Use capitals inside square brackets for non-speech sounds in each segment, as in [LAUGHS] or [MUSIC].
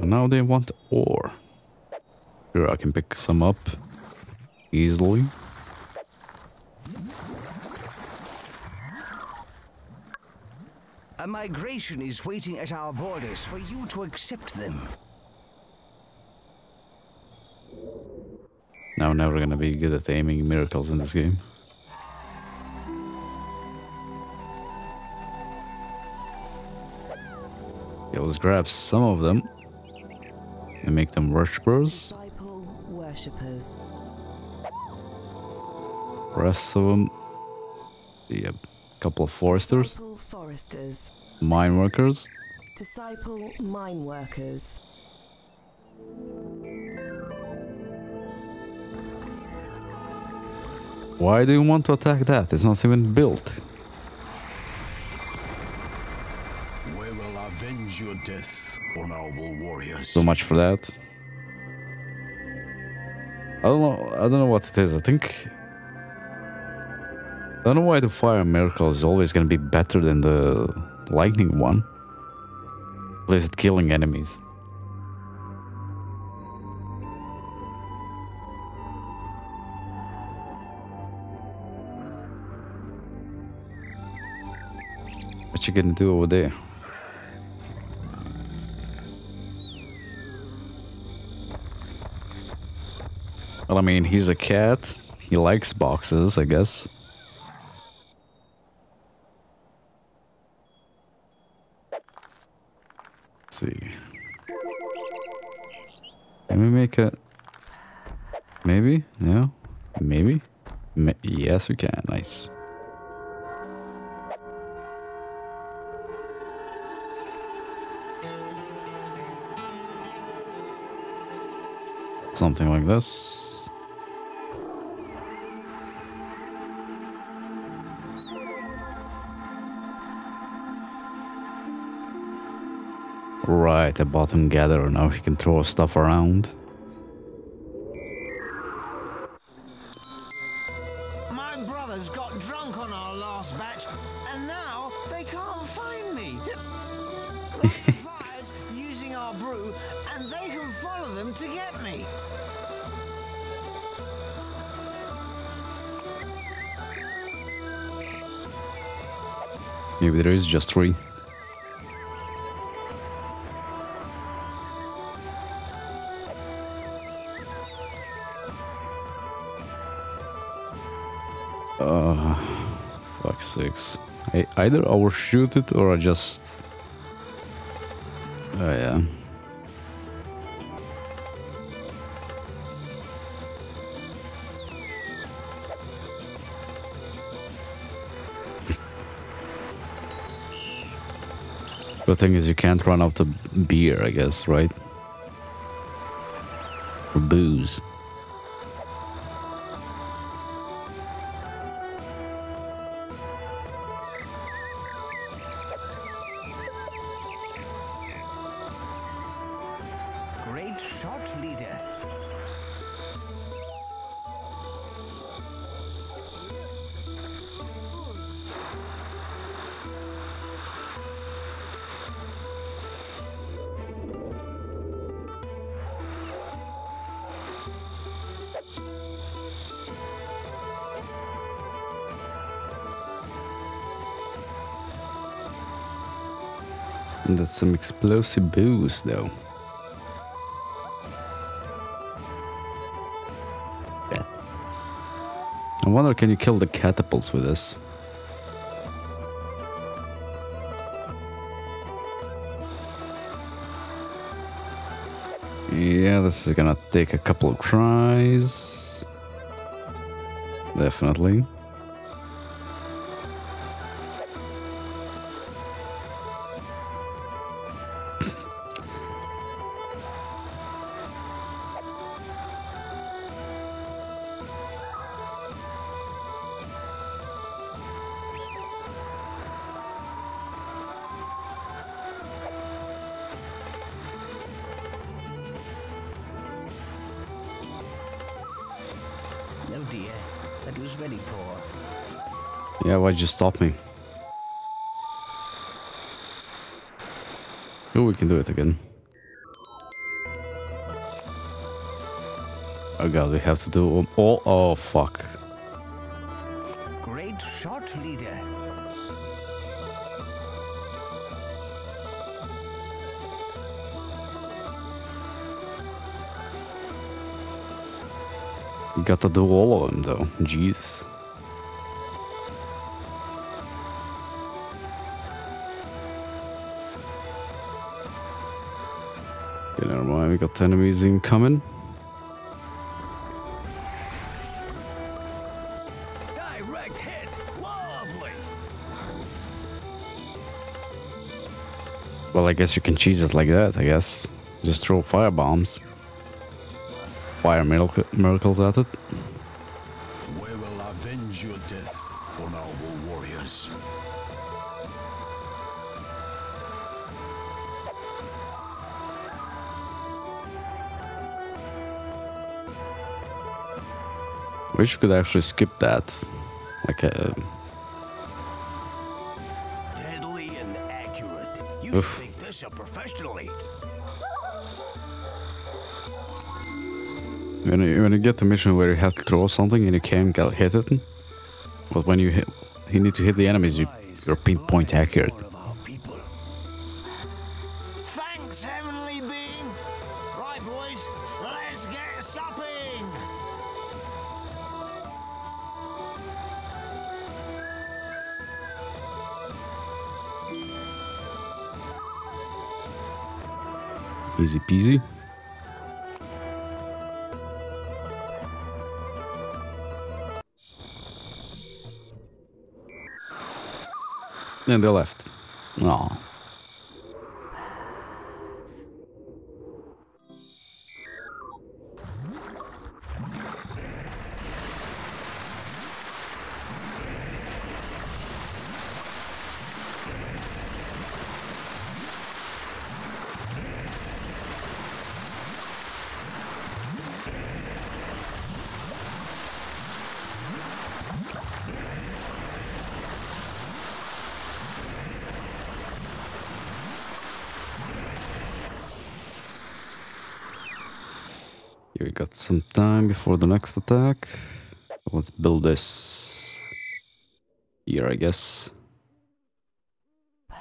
And now they want ore. Here, I can pick some up easily. A migration is waiting at our borders for you to accept them. Now we're never gonna be good at aiming miracles in this game. Yeah, let's grab some of them and worshippers. Worshippers. Rest of them, yeah, a couple of foresters, Disciple foresters. mine workers. Disciple mine workers. Why do you want to attack that? It's not even built. We will avenge your death, honorable warriors. So much for that. I don't know. I don't know what it is. I think. I don't know why the fire miracle is always going to be better than the lightning one. At least at killing enemies. What you gonna do over there? I mean, he's a cat. He likes boxes, I guess. Let's see. Can we make a... Maybe? No? Maybe? Ma yes, we can. Nice. Something like this. Right, a bottom gatherer. Now he can throw stuff around. My brothers got drunk on our last batch, and now they can't find me. [LAUGHS] Fires using our brew, and they can follow them to get me. Maybe there is just three. Uh, fuck six. I either overshoot it or I just. Oh yeah. [LAUGHS] The thing is, you can't run out of beer, I guess, right? Or booze. That's some explosive booze, though. I wonder, can you kill the catapults with this? Yeah, this is gonna take a couple of tries. Definitely. Yeah, why'd you stop me? Oh, we can do it again. Oh god, we have to do... Oh, oh fuck. Great shot, leader. Got to do all of them though. Jeez. Okay, never mind. We got enemies incoming. Direct hit. Lovely. Well, I guess you can cheese it like that. I guess just throw fire bombs, fire miracle miracles at it. We will avenge your death, warriors. Wish you could actually skip that. Like, uh, Deadly and accurate. You Oof. should take this up professionally. When you, when you get the mission where you have to throw something and you can't get hit it, but when you hit, you need to hit the enemies, you, you're pinpoint accurate. Part of. Thanks, heavenly being. Right, boys, let's get supping. Easy peasy. And they left. No. We got some time before the next attack. Let's build this here, I guess. [SIGHS]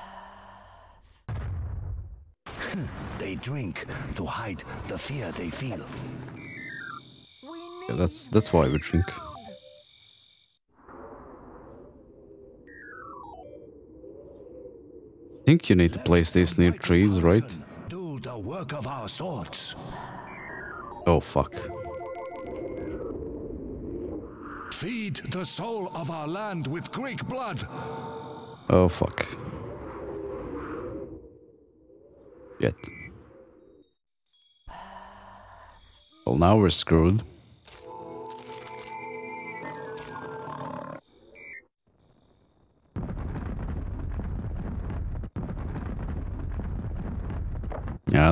They drink to hide the fear they feel. Yeah, that's that's why we drink. think you need to place these near trees, right? Do the work of our swords. Oh fuck. Feed the soul of our land with Greek blood. Oh fuck. Yet. Well, now we're screwed.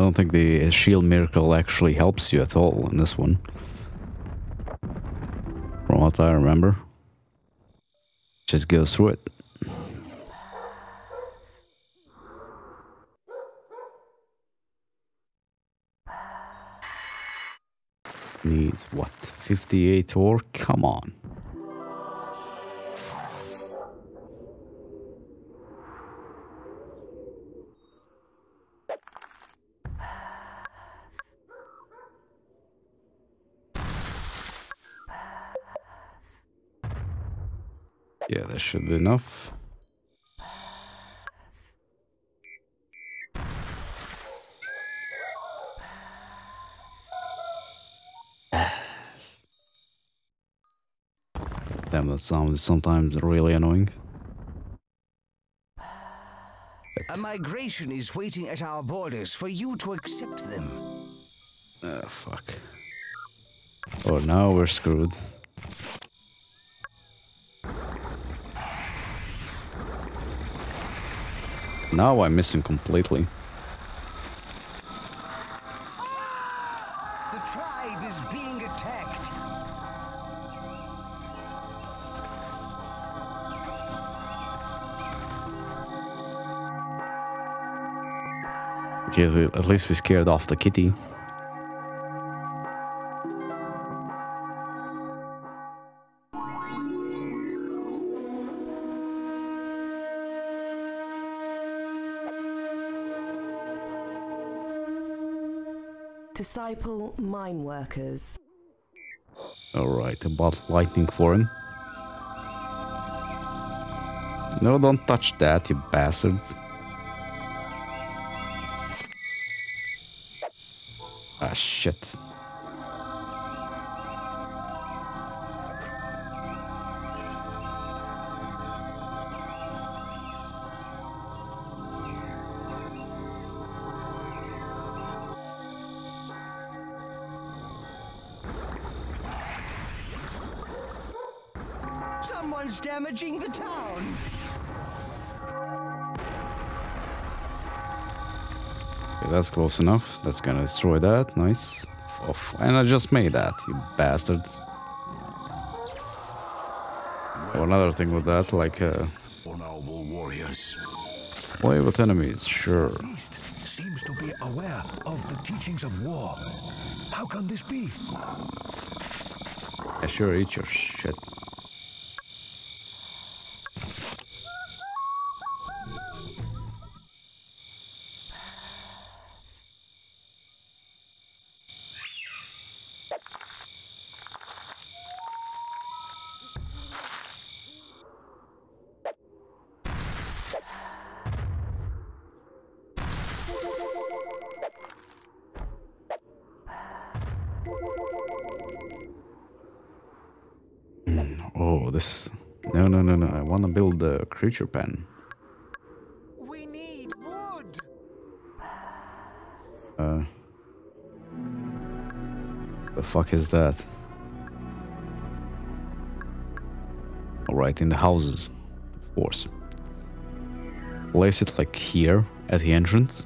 Don't think the shield miracle actually helps you at all in this one. From what I remember. Just go through it. Needs what? 58 or? Come on. That should be enough. Damn, that sound is sometimes really annoying. A migration is waiting at our borders for you to accept them. Ah, fuck. Oh, now we're screwed. Now I'm missing completely. The tribe is being attacked. Okay, at least we scared off the kitty. Disciple mine workers. Alright, about lightning for him. No, don't touch that, you bastards. Ah, shit. Close enough. That's gonna destroy that. Nice. Off. And I just made that, you bastards. Oh, another thing with that, like uh, play with enemies, sure. seems to be aware of the teachings of war. How can this be? Yeah, sure, eat your shit. Creature pen. We need wood. Uh. The fuck is that? Alright, in the houses, of course. Place it like here at the entrance.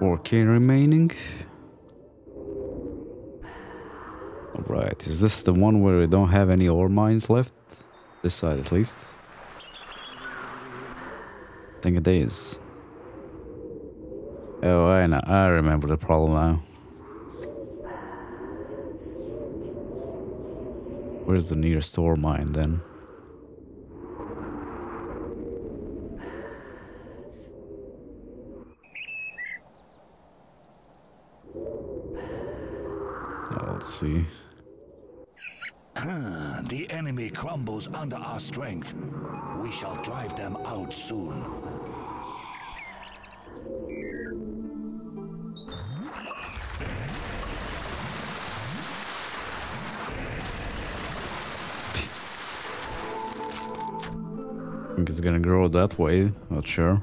Four K remaining. Alright, is this the one where we don't have any ore mines left? This side at least. I think it is. Oh, I know. I remember the problem now. Where's the nearest ore mine then? Uh, let's see. The enemy crumbles under our strength. We shall drive them out soon. I think it's gonna grow that way, not sure.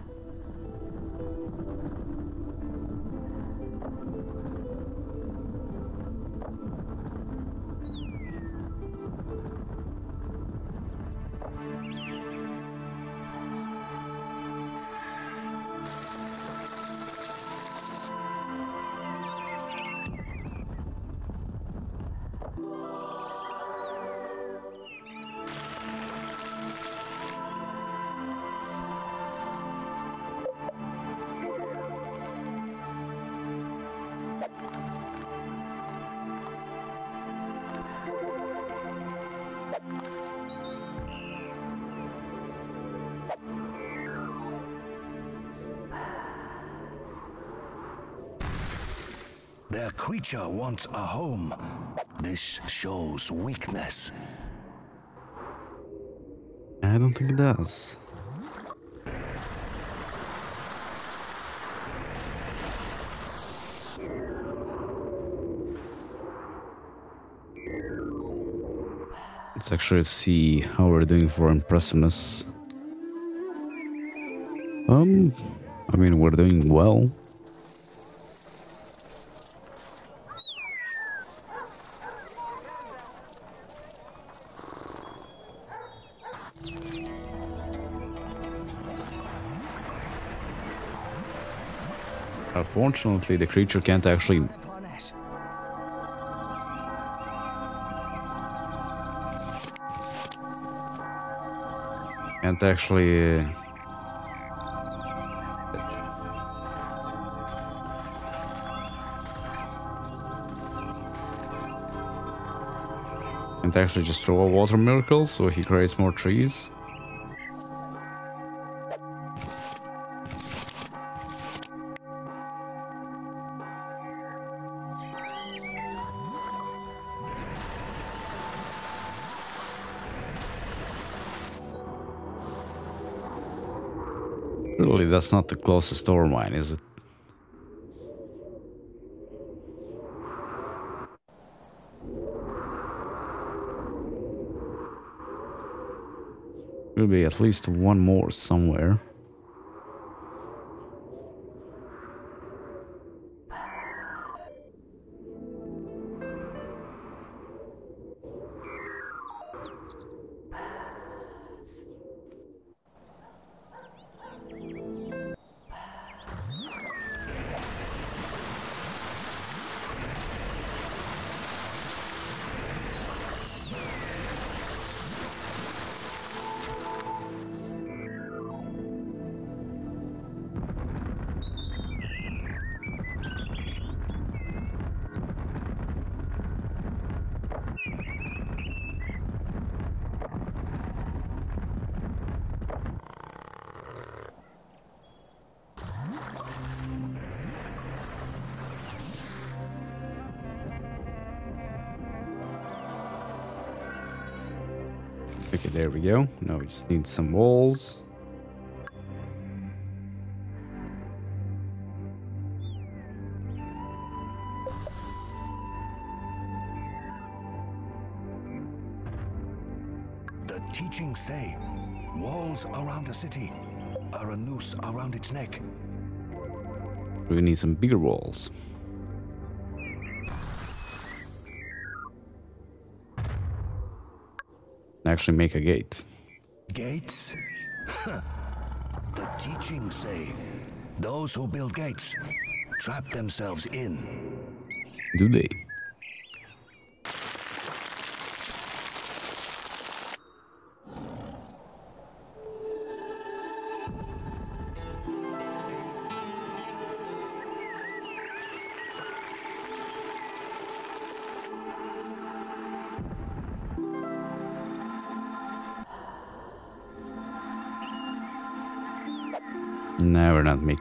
Creature wants a home. This shows weakness. I don't think it does. Let's actually see how we're doing for impressiveness. Um, I mean, we're doing well. Unfortunately, the creature can't actually can't actually. Uh, can't actually just throw a water miracle, so he creates more trees. That's not the closest ore mine, is it? Will be at least one more somewhere. Okay, there we go. Now we just need some walls. The teachings say walls around a city are a noose around its neck. We need some bigger walls. Actually make a gate. Gates? [LAUGHS] the teachings say those who build gates trap themselves in. Do they?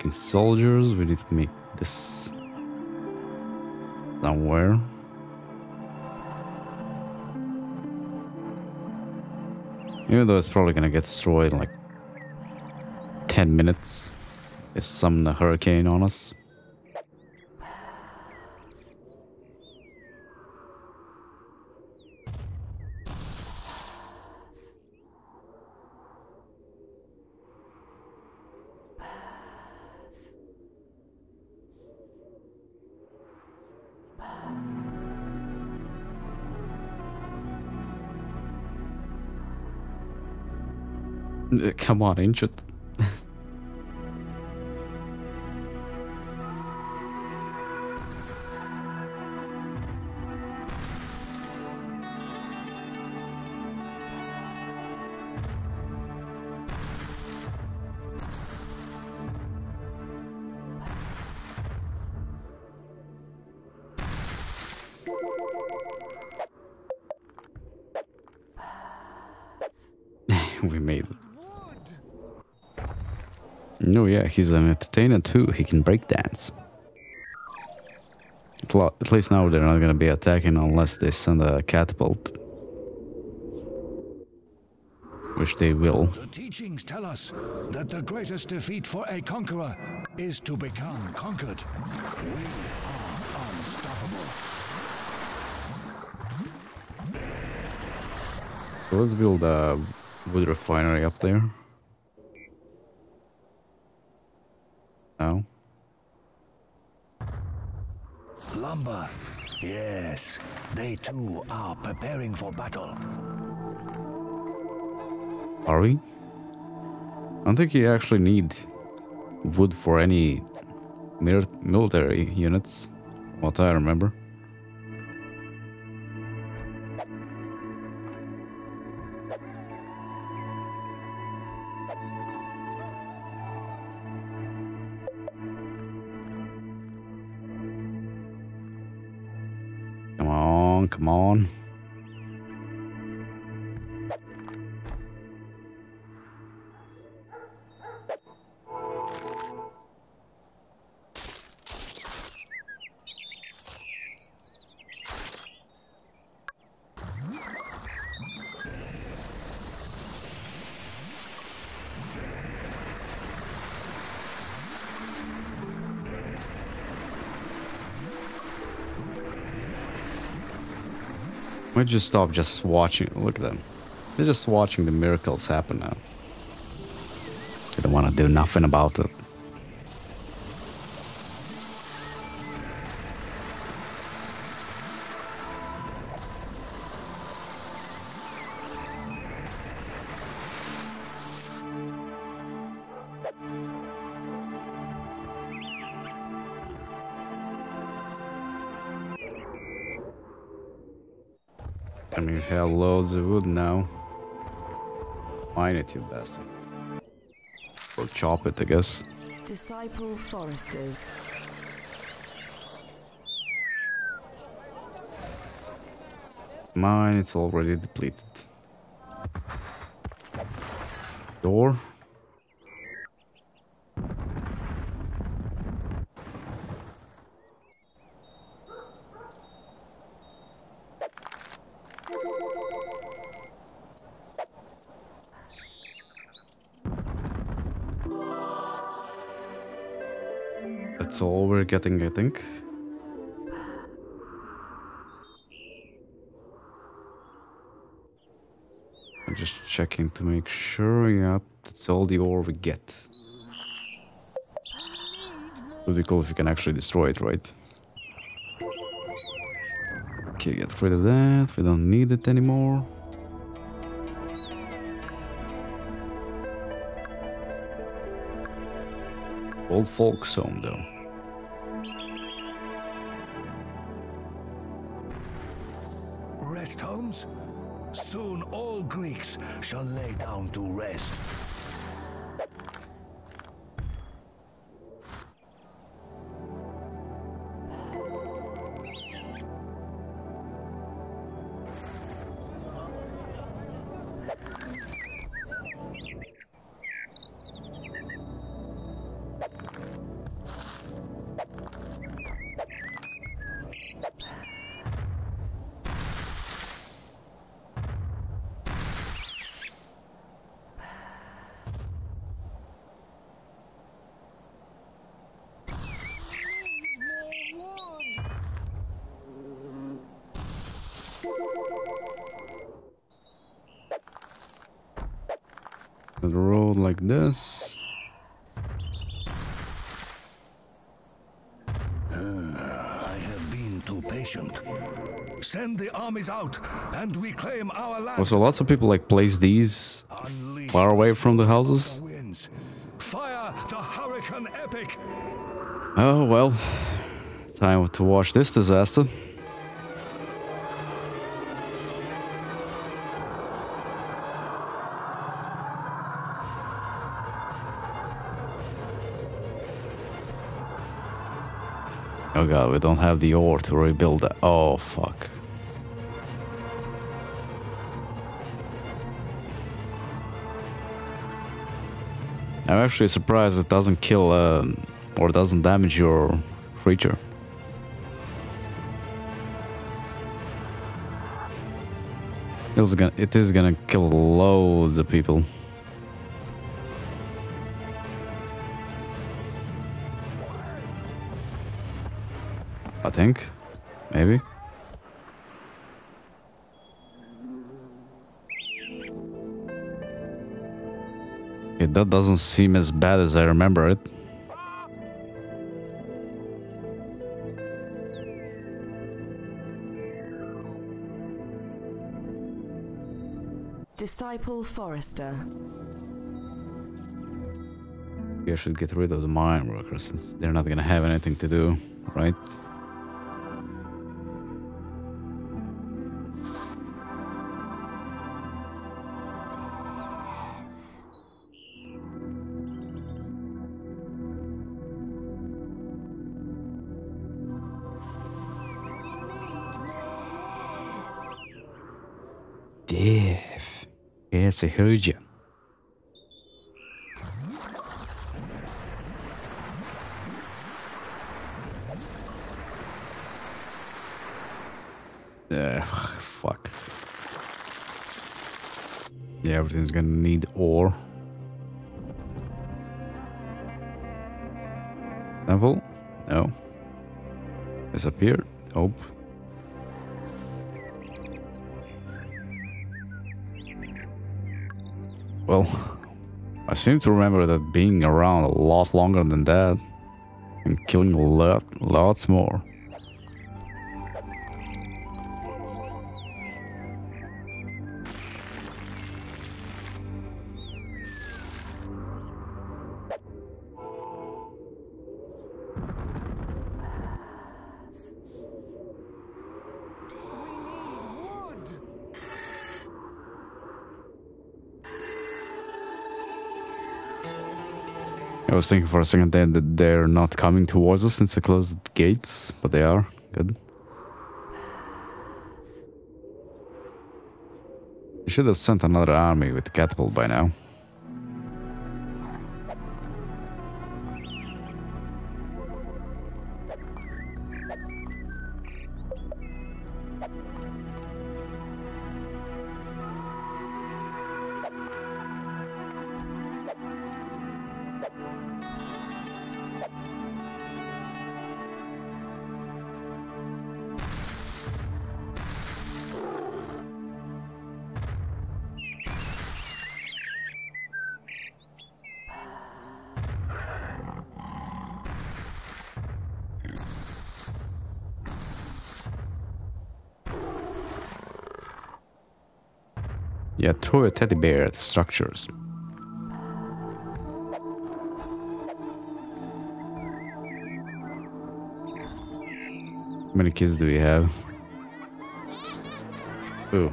Making soldiers. We need to make this somewhere. Even though it's probably gonna get destroyed in like 10 minutes. There's some hurricane on us. Come on, ancient. [LAUGHS] we made it. No, yeah, he's an entertainer too. He can break dance. At least now they're not gonna be attacking unless they send a catapult. Which they will. The teachings tell us that the greatest defeat for a conqueror is to become conquered. We are unstoppable. Let's build a wood refinery up there. Now. Lumber. Yes, they too are preparing for battle. Are we? I don't think you actually need wood for any military units, what I remember. Come on. Just stop just watching. Look at them. They're just watching the miracles happen now. They don't want to do nothing about it. Of wood now. Mine it, you bastard. Or chop it, I guess. Disciple foresters. Mine, it's already depleted. Door. That's all we're getting, I think. I'm just checking to make sure, yep, that's all the ore we get. Would be cool if you can actually destroy it, right? Okay, get rid of that. We don't need it anymore. Old folks home, though. Greeks shall lay down to rest. The road like this. Ah, I have been too patient. Send the armies out, and we claim our land. Also, lots of people like place these Unleash far away from the houses. Fire the hurricane epic. Oh well, time to watch this disaster. God, we don't have the ore to rebuild that. Oh fuck. I'm actually surprised it doesn't kill um, or doesn't damage your creature. It's gonna, it is gonna kill loads of people. Think. Maybe. Okay, that doesn't seem as bad as I remember it. Disciple forester. I should get rid of the mine workers since they're not gonna have anything to do, right? Heard. Uh, fuck. Yeah, everything's gonna need ore. Temple? No. Disappeared? Nope. Well, I seem to remember that being around a lot longer than that and killing lot, lots more. Was thinking for a second there that they're not coming towards us since I closed the gates, but they are. Good. I should have sent another army with catapult by now. Yeah, throw a teddy bear at structures. How many kids do we have? Oh,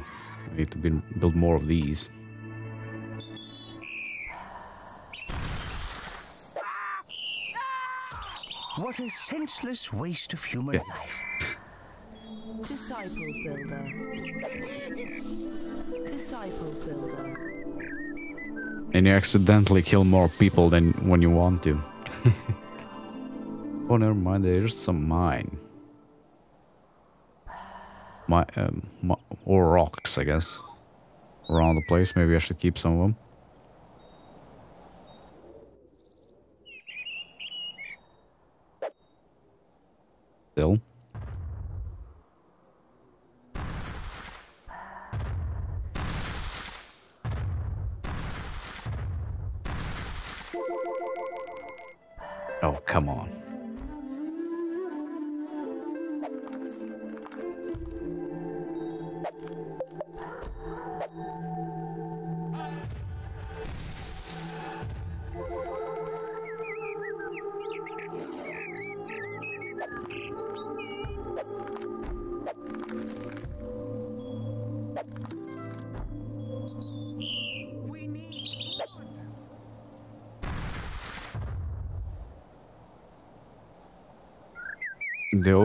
we need to build, build more of these. What a senseless waste of human Yeah. life. Disciple builder. And you accidentally kill more people than when you want to. [LAUGHS] oh, never mind. There's some mine. My, um, mi- or rocks, I guess, around the place. Maybe I should keep some of them. Oh, come on.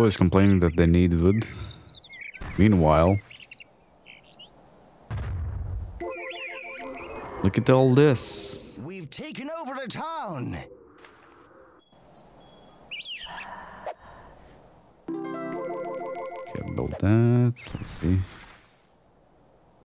Always complaining that they need wood. Meanwhile, look at all this. We've taken over the town. Okay, build that. Let's see.